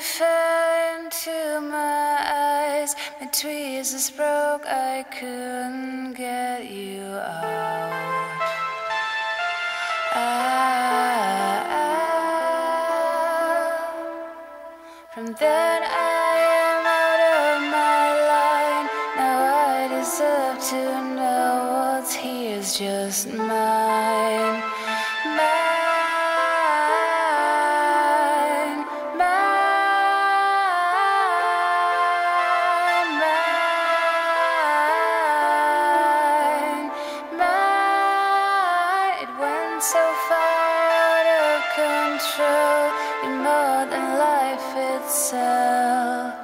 fell into my eyes. My tweezers broke, I couldn't get you out. Out. From then I am out of my line. Now I deserve to know what's here's just. Mine, itself.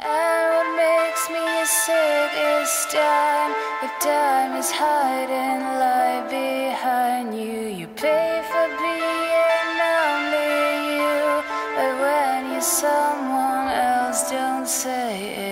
And what makes me sick is time. If time is hiding, lie behind you. You pay for being only you. But when you're someone else, don't say it.